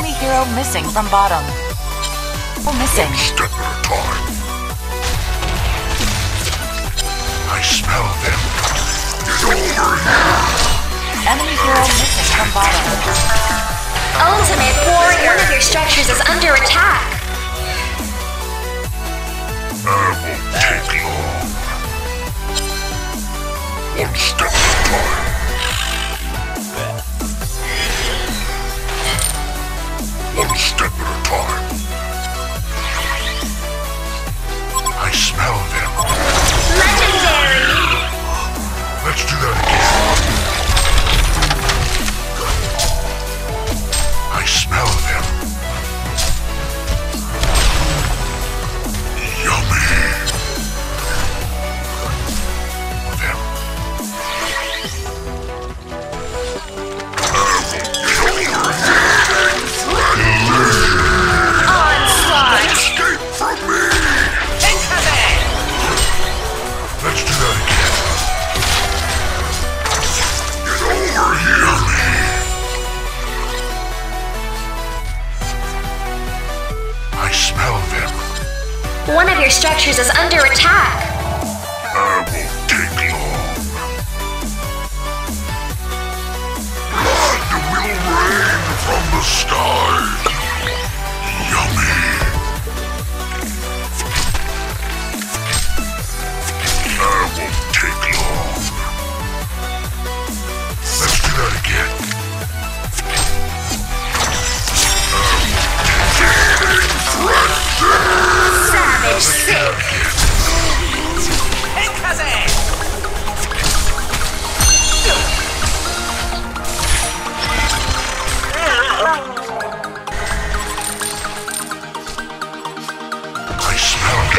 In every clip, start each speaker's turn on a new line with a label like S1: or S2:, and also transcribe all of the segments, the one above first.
S1: Enemy hero missing from bottom. Missing.
S2: One step at a time. I smell them. Get over here.
S1: Enemy hero missing from bottom.
S3: Ultimate warrior. One of your structures is under attack.
S2: I won't take long. One step at a time. one step at a time.
S3: One of your structures is under attack.
S2: I will take long. Blood will rain from the sky. Yummy.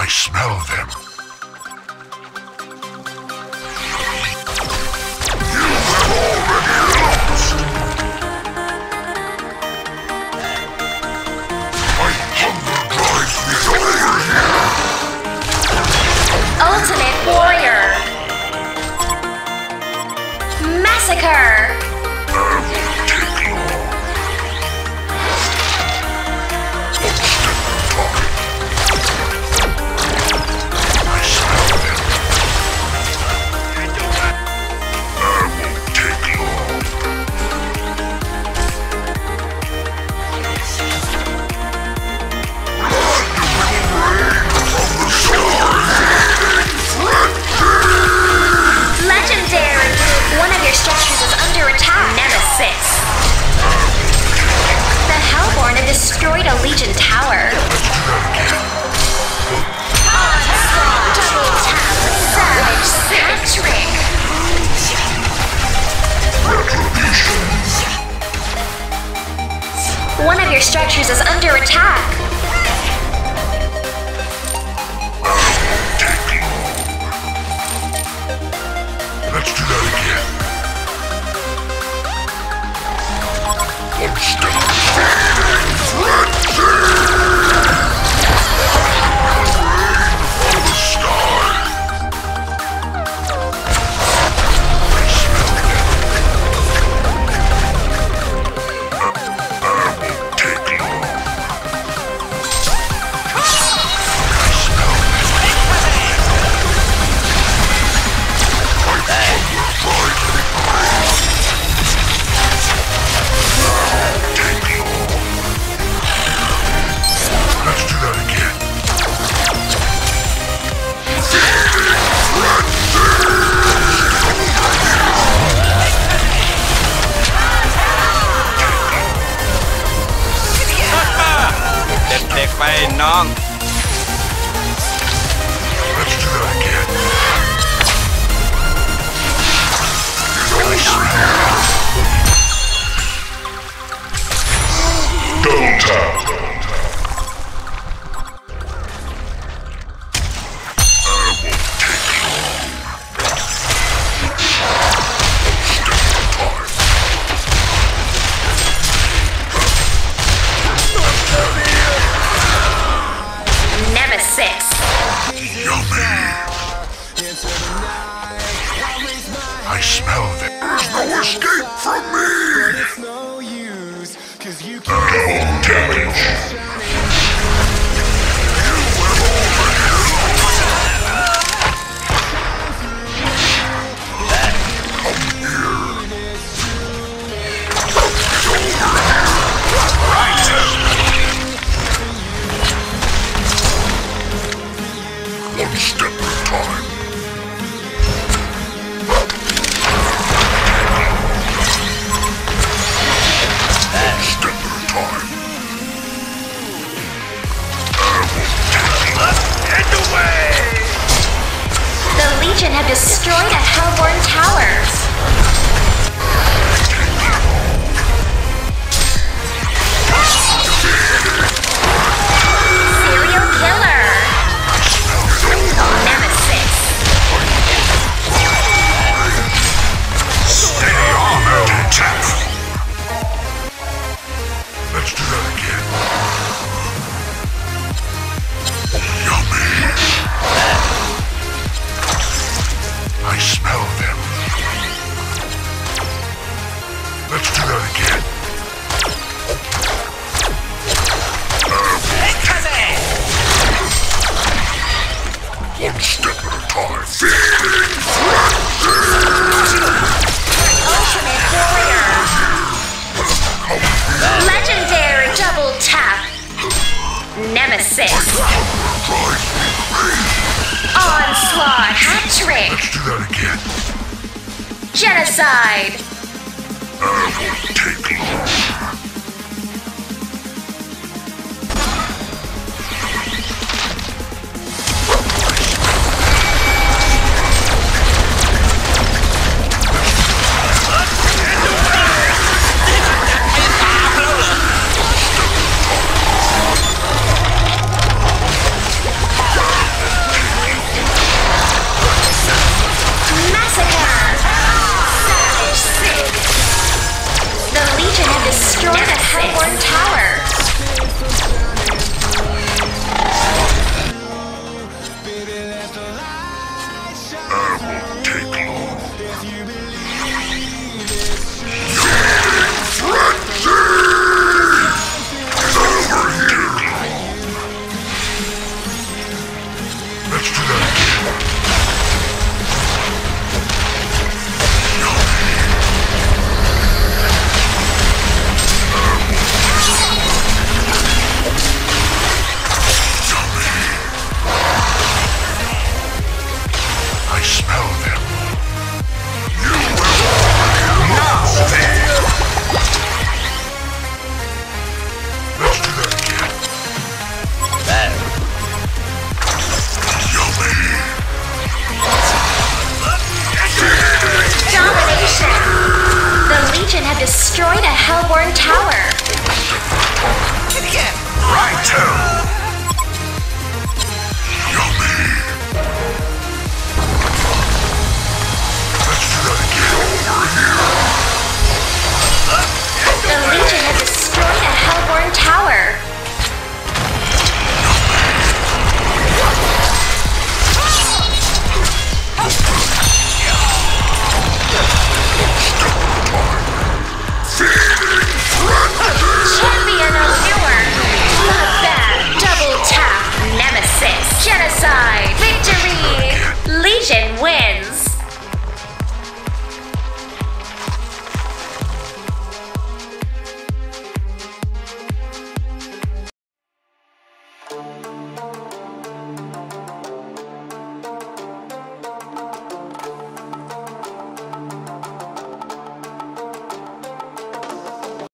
S2: I smell them. One
S3: of your structures is under attack.
S2: Let's do that again.
S3: Unstoppable. destroyed a Hellbourne tower.
S2: Let's do that again.
S3: Genocide.
S2: I will take
S3: take long. destroyed a Hellbourne tower.
S2: Right to. Yummy. Let's try to get over here. The